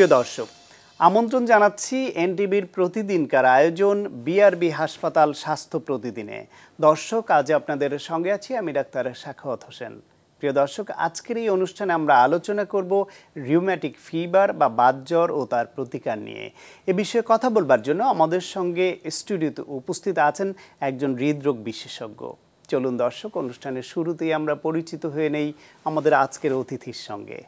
প্রিয় দর্শক, আমন্ত্রণ জানাচ্ছি এনটিভির প্রতিদিনকার আয়োজন বিআরবি হাসপাতাল স্বাস্থ্য প্রতিদিনে। দর্শক, আজ আপনাদের সঙ্গে আছি আমি ডাক্তার শাখাওয়াত হোসেন। প্রিয় দর্শক, আজকের এই অনুষ্ঠানে আমরা আলোচনা করব রিউম্যাটিক ফিভার বা বাতজ্বর ও তার প্রতিকার নিয়ে। এ বিষয়ে কথা বলবার জন্য আমাদের সঙ্গে স্টুডিওতে উপস্থিত আছেন একজন হৃদরোগ বিশেষজ্ঞ। চলুন দর্শক, অনুষ্ঠানের শুরুতেই আমরা পরিচিত হয়ে নেই আমাদের আজকের অতিথির সঙ্গে।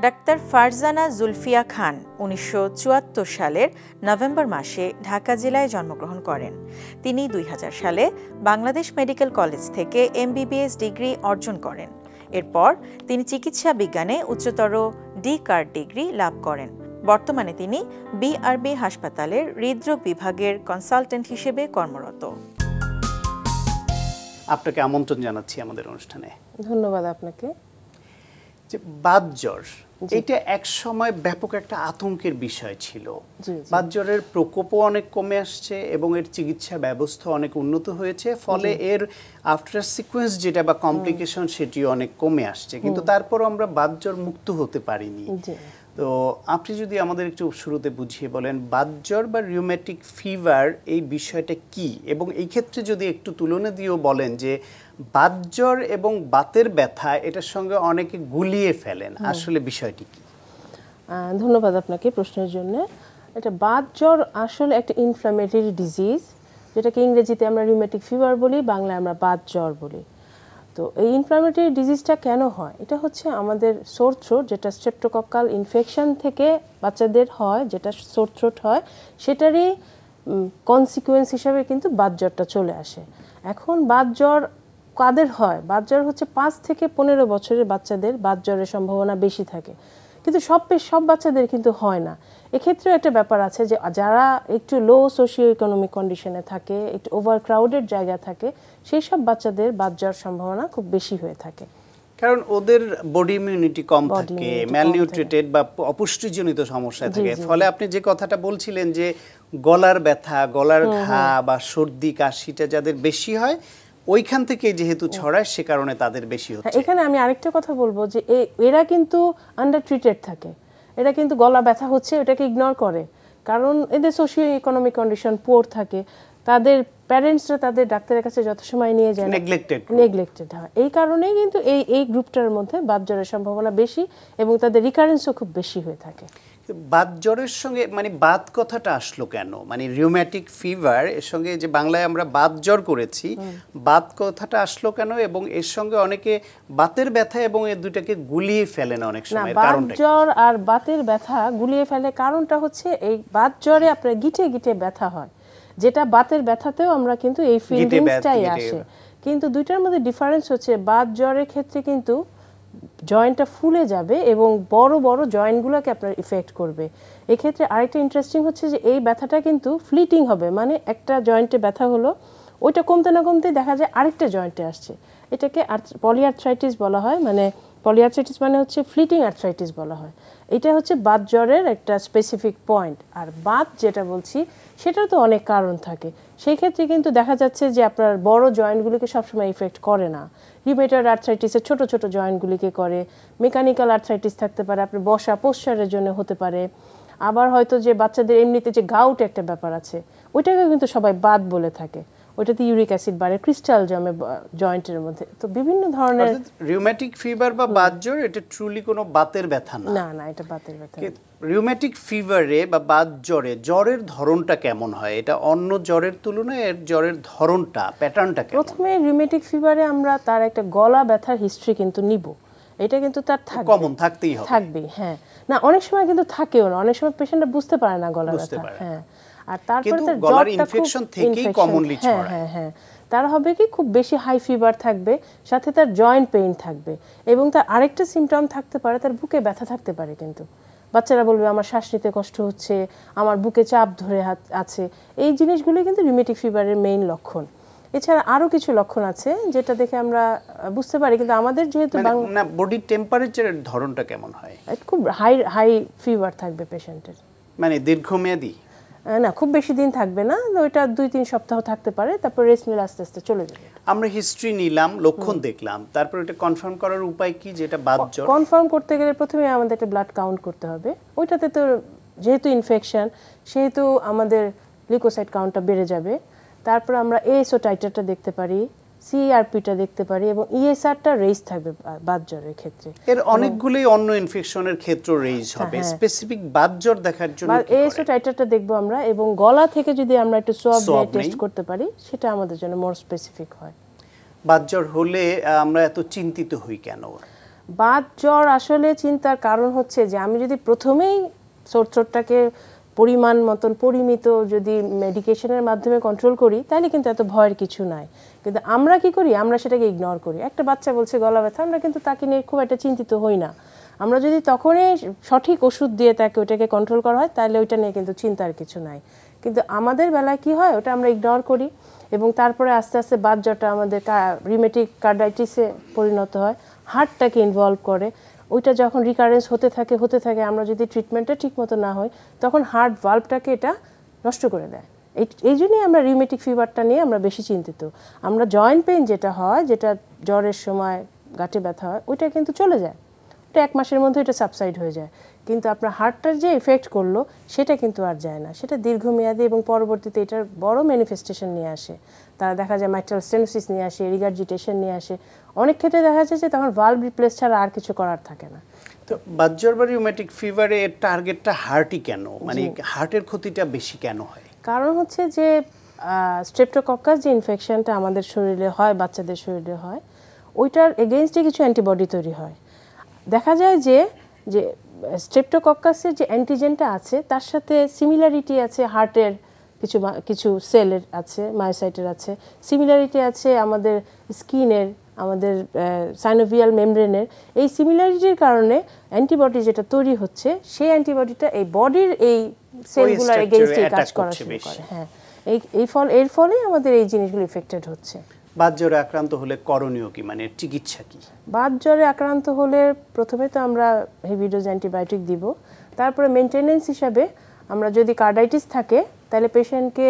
ডাক্তার ফারজানা জুলফিয়া খান উনিশশো চুয়াত্তর সালের নভেম্বর মাসে ঢাকা জেলায় জন্মগ্রহণ করেন। তিনি দুই হাজার সালে বাংলাদেশ মেডিকেল কলেজ থেকে এমবিবিএস ডিগ্রি অর্জন করেন। এরপর তিনি চিকিৎসা বিজ্ঞানে উচ্চতর ডি কার্ড ডিগ্রি লাভ করেন। বর্তমানে তিনি বিআরবি হাসপাতালের হৃদরোগ বিভাগের কনসালটেন্ট হিসেবে কর্মরত। আপনাকে আমন্ত্রণ জানাচ্ছি আমাদের অনুষ্ঠানে। ধন্যবাদ আপনাকে। যে বাতজ্বর এটা এক সময় ব্যাপক একটা আতঙ্কের বিষয় ছিল। বাতজ্বরের প্রকোপও অনেক কমে আসছে এবং এর চিকিৎসা ব্যবস্থা অনেক উন্নত হয়েছে ফলে এর আফটার সিকোয়েন্স যেটা বা কমপ্লিকেশন সেটিও অনেক কমে আসছে। কিন্তু তারপর আমরা বাতজ্বর মুক্ত হতে পারিনি। তো আপনি যদি আমাদের একটু শুরুতে বুঝিয়ে বলেন বাতজ্বর বা রিউমেটিক ফিভার এই বিষয়টা কি? এবং এই ক্ষেত্রে যদি একটু তুলনা দিয়েও বলেন যে বাতজ্বর এবং বাতের ব্যথা এটার সঙ্গে অনেকে গুলিয়ে ফেলেন। আসলে বিষয়টি কি? ধন্যবাদ আপনাকে প্রশ্নের জন্য। এটা বাত জ্বর আসলে একটা ইনফ্লামেটরি ডিজিজ যেটাকে ইংরেজিতে আমরা রিউমেটিক ফিভার বলি বাংলায় আমরা বাত জ্বর বলি। তো এই ইনফ্লামেটরি ডিজিজটা কেন হয়? এটা হচ্ছে আমাদের সোর থ্রোট যেটা স্ট্রেপ্টোকক্কাল ইনফেকশন থেকে বাচ্চাদের হয় যেটা সোর থ্রোট হয় সেটারই কনসিকুয়েন্স হিসাবে কিন্তু বাত জ্বরটা চলে আসে। এখন বাত জ্বর কাদের হয়? বাত জ্বর হচ্ছে পাঁচ থেকে পনেরো বছরের বাচ্চাদের বাত জ্বরের সম্ভাবনা বেশি থাকে। কিন্তু সব সব বাচ্চাদের কিন্তু হয় না। এক্ষেত্রেও একটা ব্যাপার আছে যে যারা একটু লো সোশিও ইকোনমিক কন্ডিশনে থাকে একটু ওভার ক্রাউডেড জায়গা থাকে সেই সব বাচ্চাদের বাত জ্বর সম্ভাবনা খুব বেশি হয়ে থাকে। কারণ ওদের বডি ইমিউনিটি কম থাকে ম্যালনিউট্রিটেড বা অপুষ্টিজনিত সমস্যা থাকে। ফলে আপনি যে কথাটা বলছিলেন যে গলার ব্যথা গলার ঘা বা সর্দি কাশিটা যাদের বেশি হয় ওইখান থেকে যেহেতু ছড়ায় সে কারণে তাদের বেশি হ্যাঁ, হচ্ছে। এখানে আমি আরেকটা কথা বলব যে এরা কিন্তু আন্ডার ট্রিটেড থাকে। এরা কিন্তু গলা ব্যথা হচ্ছে এটাকে ইগনোর করে। কারণ এদের সোশিও ইকোনমিক কন্ডিশন পোর থাকে। তাদের প্যারেন্টসরা তাদের ডাক্তারের কাছে যত সময় নিয়ে যায় নেগলেক্টেড নেগলেক্টেড হয়। এই কারণেই কিন্তু এই এই গ্রুপটার মধ্যে বাত জ্বরের সম্ভাবনা বেশি এবং তাদের রিকারেন্সও খুব বেশি হয়ে থাকে। বাত জ্বরের সঙ্গে মানে বাত কথাটা আসলো কেন? মানে রিউম্যাটিক ফিভার এর সঙ্গে যে বাংলায় আমরা বাত জ্বর করেছি বাত কথাটা আসলো কেন? এবং এর সঙ্গে অনেকে বাতের ব্যথা এবং এই দুটাকে গুলিয়ে ফেলেন অনেক সময় বাত কারণটা জ্বর আর বাতের ব্যথা গুলিয়ে ফেলে কারণটা হচ্ছে এই বাত জ্বরে আপনার গিটে গিটে ব্যথা হয়। যেটা বাতের ব্যথাতেও আমরা কিন্তু এই ফিলিংসটাই আসে। কিন্তু দুইটার মধ্যে ডিফারেন্স হচ্ছে বাত জ্বরের ক্ষেত্রে কিন্তু জয়েন্টটা ফুলে যাবে এবং বড় বড় জয়েন্টগুলোকে আপনার ইফেক্ট করবে। এক্ষেত্রে আরেকটা ইন্টারেস্টিং হচ্ছে যে এই ব্যথাটা কিন্তু ফ্লিটিং হবে মানে একটা জয়েন্টে ব্যথা হলো ওইটা কমতে না কমতে দেখা যায় আরেকটা জয়েন্টে আসছে। এটাকে পলিআর্থ্রাইটিস বলা হয় মানে পলিআর্থ্রাইটিস মানে হচ্ছে ফ্লিটিং আর্থ্রাইটিস বলা হয়। এটা হচ্ছে বাত জ্বরের একটা স্পেসিফিক পয়েন্ট আর বাত যেটা বলছি, সেটার তো অনেক কারণ থাকে। সেই ক্ষেত্রে কিন্তু দেখা যাচ্ছে যে আপনার বড় জয়েন্টগুলিকে সবসময় ইফেক্ট করে না। রিউমেটয়েড আর্থ্রাইটিসের ছোট ছোট জয়েন্টগুলিকে করে। মেকানিক্যাল আর্থ্রাইটিস থাকতে পারে আপনি বসা পোস্টারের জন্য হতে পারে। আবার হয়তো যে বাচ্চাদের এমনিতে যে গাউট একটা ব্যাপার আছে ওইটাকে কিন্তু সবাই বাদ বলে থাকে। ওইটাতে ইউরিক অ্যাসিড বাড়ে ক্রিস্টাল জমে জয়েন্টের মধ্যে। তো বিভিন্ন ধরনের রিউম্যাটিক ফিভার বা বাত জ্বর এটা ট্রুলি কোনো বাতের ব্যথা না। না না এটা বাতের ব্যথা রিউম্যাটিক ফিভারে বা বাত জ্বরে জ্বরের ধরনটা কেমন হয়? এটা অন্য জ্বরের তুলনায় এর জ্বরের ধরনটা প্যাটার্নটা কেমন? প্রথমে রিউমেটিক ফিভারে আমরা তার একটা গলা ব্যথার হিস্ট্রি কিন্তু নিব। এটা কিন্তু তার থাকবে। কমন থাকতেই হবে। থাকবেই হ্যাঁ। না অনেক সময় কিন্তু থাকেও না। অনেক সময় পেশেন্টরা বুঝতে পারে না গলা ব্যথা হ্যাঁ। আর তারপরে তার গলার infection থেকেই হ্যাঁ ছড়ায়। হ্যাঁ হ্যাঁ। তার হবে কি খুব বেশি হাই ফিভার থাকবে সাথে তার জয়েন্ট পেইন থাকবে এবং তার আরেকটা সিমটম থাকতে পারে তার বুকে ব্যথা থাকতে পারে কিন্তু। বাচ্চারা বলবে আমার শ্বাস নিতে কষ্ট হচ্ছে আমার বুকে চাপ ধরে আছে। এই জিনিসগুলি কিন্তু রিউমেটিক ফিভারের মেইন লক্ষণ। এছাড়া আরও কিছু লক্ষণ আছে যেটা দেখে আমরা বুঝতে পারি কিন্তু আমাদের যেহেতু মানে না বডি টেম্পারেচারের ধরনটা কেমন হয়? খুব হাই হাই ফিভার থাকবে পেশেন্টের মানে দীর্ঘমেয়াদী? না খুব বেশি দিন থাকবে না ওইটা দুই তিন সপ্তাহ থাকতে পারে তারপর রেস্ট নিলে আস্তে আস্তে চলে যাবে। আমরা হিস্ট্রি নিলাম লক্ষণ দেখলাম তারপর এটা কনফার্ম করার উপায় কি যেটা বাদ জ্বর কনফার্ম করতে গেলে প্রথমে আমাদের একটা ব্লাড কাউন্ট করতে হবে ওইটাতে তো যেহেতু ইনফেকশন সেহেতু আমাদের লিকোসাইড কাউন্টটা বেড়ে যাবে তারপর আমরা এএসও টাইটারটা দেখতে পারি সিআরপিটা দেখতে পারি এবং ইএসআরটা রেজ থাকবে বা- বাত জ্বরের ক্ষেত্রে। এর অনেকগুলোই অন্য ইনফেকশনের ক্ষেত্র রেজ হবে। হ্যাঁ। স্পেসিফিক বাদ জ্বর দেখার জন্য এএসও টাইটারটা দেখব আমরা এবং গলা থেকে যদি আমরা একটু সোয়াব টেস্ট করতে পারি সেটা আমাদের জন্য মোর স্পেসিফিক হয়। বাদ জ্বর হলে আমরা এত চিন্তিত হই কেন? বাত জ্বর আসলে চিন্তার কারণ হচ্ছে যে আমি যদি প্রথমেই চোটটাকে পরিমাণ মতন, পরিমিত যদি মেডিকেশনের মাধ্যমে কন্ট্রোল করি, তাহলে কিন্তু এত ভয়ের কিছু নাই। কিন্তু আমরা কি করি? আমরা সেটাকে ইগনোর করি। একটা বাচ্চা বলছে, গলা ব্যথা, আমরা কিন্তু তাকে নিয়ে খুব একটা চিন্তিত হই না। আমরা যদি তখনই সঠিক ওষুধ দিয়ে তাকে ওইটাকে কন্ট্রোল করা হয়, তাহলে ওইটা নিয়ে কিন্তু চিন্তার কিছু নাই। কিন্তু আমাদের বেলায় কি হয়? ওটা আমরা ইগনোর করি এবং তারপরে আস্তে আস্তে বাদ জ্বরটা আমাদের রিমেটিক কার্ডাইটিসে পরিণত হয় হার্টটাকে ইনভলভ করে। ওইটা যখন রিকারেন্স হতে থাকে হতে থাকে, আমরা যদি ট্রিটমেন্টটা ঠিকমতো না হয়, তখন হার্ট ভাল্বটাকে এটা নষ্ট করে দেয়। এই জন্যই আমরা রিউমেটিক ফিভারটা নিয়ে আমরা বেশি চিন্তিত। আমরা জয়েন্ট পেন যেটা হয়, যেটা জ্বরের সময় গাটে ব্যথা হয়, ওইটা কিন্তু চলে যায়। ওটা এক মাসের মধ্যে এটা সাবসাইড হয়ে যায়। কিন্তু আপনার হার্টটার যে এফেক্ট করল সেটা কিন্তু আর যায় না। সেটা দীর্ঘমেয়াদী এবং পরবর্তীতে এটার বড় ম্যানিফেস্টেশন নিয়ে আসে। তারা দেখা যায় মাইট্রাল স্টেনোসিস নিয়ে আসে রিগার্জিটেশন নিয়ে আসে। অনেক ক্ষেত্রে দেখা যাচ্ছে যে তখন ভাল্ব রিপ্লেস ছাড়া আর কিছু করার থাকে না। তো বাদ জ্বর বা রিউমেটিক ফিভারে টার্গেটটা হার্টই কেন? মানে হার্টের ক্ষতিটা বেশি কেন হয়? কারণ হচ্ছে যে স্ট্রেপ্টোকক্কাস যে ইনফেকশনটা আমাদের শরীরে হয় বাচ্চাদের শরীরে হয় ওইটার এগেনস্টে কিছু অ্যান্টিবডি তৈরি হয়। দেখা যায় যে যে স্ট্রেপ্টোকক্কাসের যে অ্যান্টিজেনটা আছে তার সাথে সিমিলারিটি আছে হার্টের কিছু কিছু সেলের আছে মায়োসাইটের আছে। সিমিলারিটি আছে আমাদের স্কিনের আমাদের সাইনোভিয়াল মেমব্রেনের এই সিমিলারিটির কারণে অ্যান্টিবডি যেটা তৈরি হচ্ছে সেই অ্যান্টিবডিটা এই বডির এই সেলগুলোর এগেনস্টে কাজ করা শুরু করে। হ্যাঁ এই এই ফল এর ফলে আমাদের এই জিনিসগুলো ইফেক্টেড হচ্ছে। বাদ জ্বরে আক্রান্ত হলে করণীয় কি? মানে চিকিৎসা কি? বাত জ্বরে আক্রান্ত হলে প্রথমে তো আমরা হেভিডোজ অ্যান্টিবায়োটিক দিব। তারপরে মেনটেনেন্স হিসাবে আমরা যদি কার্ডাইটিস থাকে তাহলে পেশেন্টকে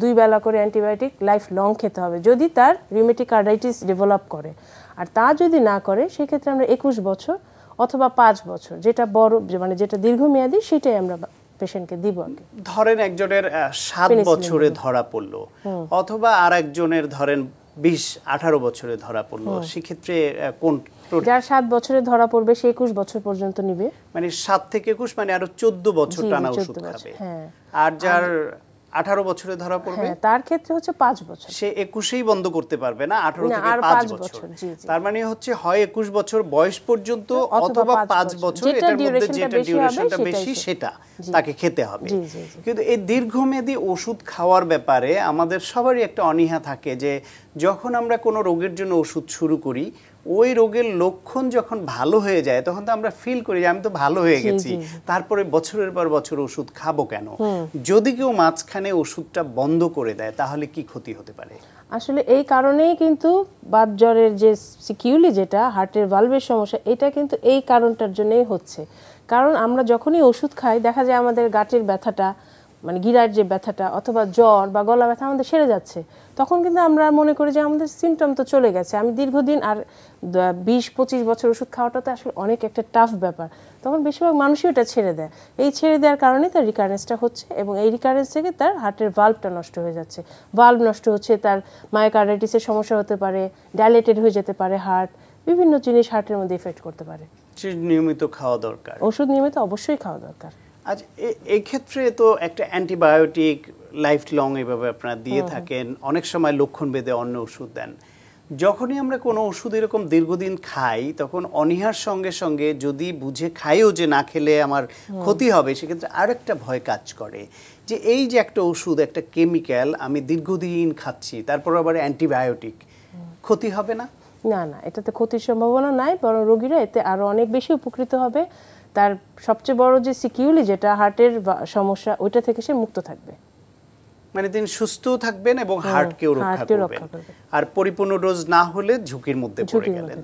দুই বেলা করে অ্যান্টিবায়োটিক লাইফ লং খেতে হবে যদি তার রিউমেটিক কার্ডাইটিস ডেভেলপ করে। আর তা যদি না করে সেক্ষেত্রে আমরা একুশ বছর অথবা পাঁচ বছর যেটা বড় মানে যেটা দীর্ঘমেয়াদী সেটাই আমরা পেশেন্টকে দিব আগে ধরেন একজনের সাত বছরে ধরা পড়ল অথবা আর একজনের ধরেন বিশ আঠারো বছরে ধরা পড়ল। সেক্ষেত্রে কোন যার সাত বছরে ধরা পড়বে সে একুশ বছর পর্যন্ত নিবে। মানে সাত থেকে একুশ মানে আরও চোদ্দ বছর টানা 14 ওষুধ খাবে। হ্যাঁ। আর যার আঠারো বছরে ধরা পড়বে হ্যাঁ তার ক্ষেত্রে হচ্ছে পাঁচ বছর সে একুশেই বন্ধ করতে পারবে না আঠারো থেকে পাঁচ বছর। তার মানে হচ্ছে হয় একুশ বছর বয়স পর্যন্ত অথবা অথবা পাঁচ বছর। এটার মধ্যে যেটা ডিউরেশনটা বেশি সেটা তাকে খেতে হবে। কিন্তু এই দীর্ঘমেয়াদী ওষুধ খাওয়ার ব্যাপারে আমাদের সবারই একটা অনীহা থাকে যে যখন আমরা কোনো রোগের জন্য ওষুধ শুরু করি ওই রোগের লক্ষণ যখন ভালো হয়ে যায় তখন তো আমরা ফিল করি যে আমি তো ভালো হয়ে গেছি। তারপরে বছরের পর বছর ওষুধ খাব কেন? যদি কেউ মাঝখানে ওষুধটা বন্ধ করে দেয় তাহলে কি ক্ষতি হতে পারে? আসলে এই কারণেই কিন্তু বাত জ্বরের যে সিকিউলি যেটা হার্টের ভালভের সমস্যা এটা কিন্তু এই কারণটার জন্যই হচ্ছে। কারণ আমরা যখনই ওষুধ খাই দেখা যায় আমাদের গাঁটের ব্যথাটা মানে গিরার যে ব্যথাটা অথবা জ্বর বা গলা ব্যথা আমাদের সেরে যাচ্ছে তখন কিন্তু আমরা মনে করি যে আমাদের সিমটম তো চলে গেছে। আমি দীর্ঘদিন আর বিশ পঁচিশ বছর ওষুধ খাওয়াটা তো আসলে অনেক একটা টাফ ব্যাপার। তখন বেশিরভাগ মানুষই ওটা ছেড়ে দেয়। এই ছেড়ে দেওয়ার কারণে তার রিকারেন্সটা হচ্ছে এবং এই রিকারেন্স থেকে তার হার্টের ভাল্বটা নষ্ট হয়ে যাচ্ছে। ভাল্ব নষ্ট হচ্ছে তার মায়োকার্ডাইটিসের সমস্যা হতে পারে ডাইলেটেড হয়ে যেতে পারে হার্ট বিভিন্ন জিনিস হার্টের মধ্যে ইফেক্ট করতে পারে। সে নিয়মিত খাওয়া দরকার। ওষুধ নিয়মিত অবশ্যই খাওয়া দরকার। এ- এই ক্ষেত্রে তো একটা অ্যান্টিবায়োটিক লাইফ লং এভাবে আপনারা দিয়ে থাকেন অনেক সময় লক্ষণ ভেদে অন্য ওষুধ দেন। যখনই আমরা কোনো ওষুধ এরকম দীর্ঘদিন খাই তখন অনীহার সঙ্গে সঙ্গে যদি বুঝে খাইও যে না খেলে আমার ক্ষতি হবে সেক্ষেত্রে আরেকটা ভয় কাজ করে। যে এই যে একটা ওষুধ একটা কেমিক্যাল আমি দীর্ঘদিন খাচ্ছি তারপর আবার অ্যান্টিবায়োটিক ক্ষতি হবে না? না না এটাতে ক্ষতির সম্ভাবনা নাই বরং রোগীরা এতে আরও অনেক বেশি উপকৃত হবে। তার সবচেয়ে বড় যে সিকিউলি যেটা হার্টের সমস্যা ওইটা থেকে সে মুক্ত থাকবে। মানে তিনি সুস্থও থাকবেন এবং হার্টকেও রক্ষা করবেন। আর পরিপূর্ণ ডোজ না হলে ঝুঁকির মধ্যে পড়ে গেলেন।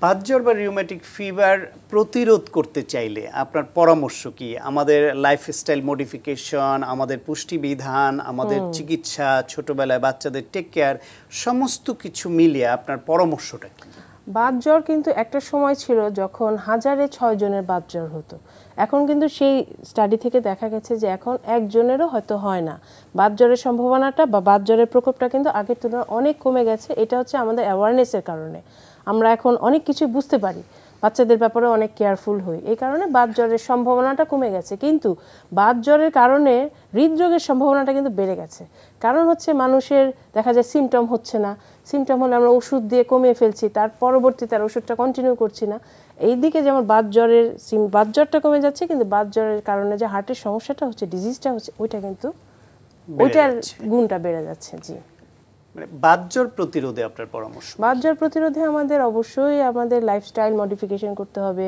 বাতজ্বর বা রিউম্যাটিক ফিভার প্রতিরোধ করতে চাইলে আপনার পরামর্শ কি? আমাদের লাইফস্টাইল মডিফিকেশন আমাদের পুষ্টিবিধান আমাদের চিকিৎসা ছোটবেলায় বাচ্চাদের টেক কেয়ার সমস্ত কিছু মিলিয়ে আপনার পরামর্শটা কি? বাত জ্বর কিন্তু একটা সময় ছিল যখন হাজারে ছয় জনের বাত জ্বর হতো। এখন কিন্তু সেই স্টাডি থেকে দেখা গেছে যে এখন একজনেরও হয়তো হয় না। বাত জ্বরের সম্ভাবনাটা বা বাত জ্বরের প্রকোপটা কিন্তু আগের তুলনায় অনেক কমে গেছে, এটা হচ্ছে আমাদের অ্যাওয়ারনেসের কারণে। আমরা এখন অনেক কিছু বুঝতে পারি, বাচ্চাদের ব্যাপারে অনেক কেয়ারফুল হই। এই কারণে বাত জ্বরের সম্ভাবনাটা কমে গেছে। কিন্তু বাত জ্বরের কারণে হৃদরোগের সম্ভাবনাটা কিন্তু বেড়ে গেছে। কারণ হচ্ছে মানুষের দেখা যায় সিমটম হচ্ছে না সিমটম হলে আমরা ওষুধ দিয়ে কমিয়ে ফেলছি তার পরবর্তীতে আর ওষুধটা কন্টিনিউ করছি না। এই দিকে যেমন বাত জ্বরের সিম বাত জ্বরটা কমে যাচ্ছে কিন্তু বাত জ্বরের কারণে যে হার্টের সমস্যাটা হচ্ছে ডিজিজটা হচ্ছে ওইটা কিন্তু ওইটার গুণটা বেড়ে যাচ্ছে জি। মানে বাতজ্বর প্রতিরোধে আপনার পরামর্শ? বাতজ্বর প্রতিরোধে আমাদের অবশ্যই আমাদের লাইফস্টাইল মডিফিকেশন করতে হবে।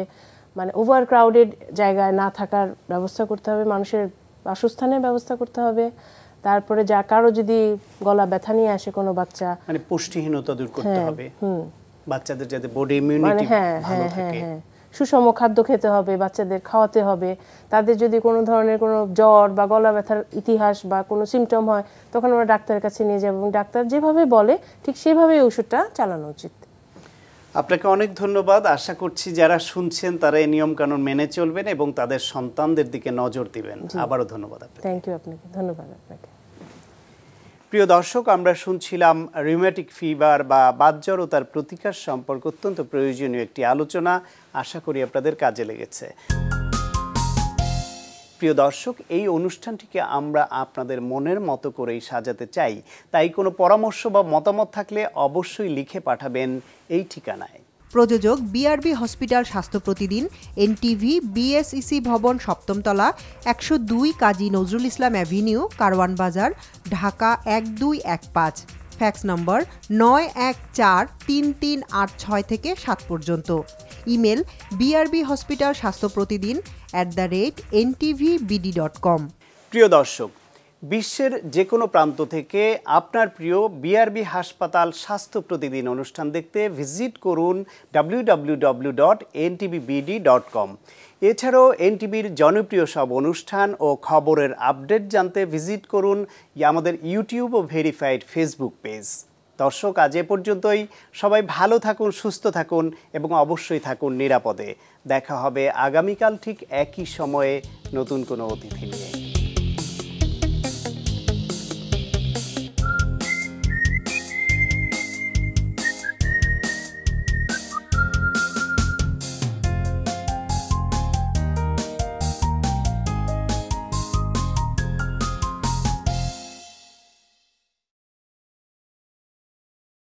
মানে ওভার ক্রাউডেড জায়গায় না থাকার ব্যবস্থা করতে হবে মানুষের বাসস্থানের ব্যবস্থা করতে হবে। তারপরে যা কারও যদি গলা ব্যথা নিয়ে আসে কোনো বাচ্চা মানে পুষ্টিহীনতা দূর করতে হ্যাঁ, হবে। বাচ্চাদের যাতে বডি মানে ইমিউনিটি হ্যাঁ ভালো হ্যাঁ হ্যাঁ থাকে। হ্যাঁ সুষম খাদ্য খেতে হবে বাচ্চাদের খাওয়াতে হবে। তাদের যদি কোনো ধরনের কোনো জ্বর বা গলা ব্যথার ইতিহাস বা কোনো সিমটম হয় তখন আমরা ডাক্তারের কাছে নিয়ে যাব এবং ডাক্তার যেভাবে বলে ঠিক সেভাবেই ওষুধটা চালানো উচিত। আপনাকে অনেক ধন্যবাদ। আশা করছি যারা শুনছেন তারা এই নিয়ম কানুন মেনে চলবেন এবং তাদের সন্তানদের দিকে নজর দিবেন। আবারও ধন্যবাদ আপনাকে। থ্যাংক ইউ আপনাকে। ধন্যবাদ আপনাকে। প্রিয় দর্শক, আমরা শুনছিলাম রিউম্যাটিক ফিভার বা বাতজ্বর ও তার প্রতিকার সম্পর্কে অত্যন্ত প্রয়োজনীয় একটি আলোচনা। আশা করি আপনাদের কাজে লেগেছে। প্রিয় দর্শক, এই অনুষ্ঠানটিকে আমরা আপনাদের মনের মতো করেই সাজাতে চাই। তাই কোনো পরামর্শ বা মতামত থাকলে অবশ্যই লিখে পাঠাবেন এই ঠিকানায়। প্রযোজক বিআরবি হসপিটাল স্বাস্থ্য প্রতিদিন এনটিভি বিএসইসি ভবন সপ্তমতলা, একশো দুই কাজী নজরুল ইসলাম অ্যাভিনিউ, কারওয়ান বাজার, ঢাকা এক দুই এক পাঁচ। ফ্যাক্স নম্বর নয় এক চার তিন তিন আট ছয় থেকে সাত পর্যন্ত। ইমেল বিআরবি হসপিটাল স্বাস্থ্য প্রতিদিন at the rate NTV BD dot com প্রিয় দর্শক বিশ্বের যে কোনো প্রান্ত থেকে আপনার প্রিয় বিআরবি হাসপাতাল স্বাস্থ্য প্রতিদিন অনুষ্ঠান দেখতে ভিজিট করুন ডাব্লিউ ডট ডট কম এছাড়াও এনটিভির জনপ্রিয় সব অনুষ্ঠান ও খবরের আপডেট জানতে ভিজিট করুন আমাদের ইউটিউব ও ভেরিফাইড ফেসবুক পেজ। দর্শক, আজ এ পর্যন্তই। সবাই ভালো থাকুন, সুস্থ থাকুন এবং অবশ্যই থাকুন নিরাপদে। দেখা হবে আগামীকাল ঠিক একই সময়ে নতুন কোনো অতিথি নিয়ে।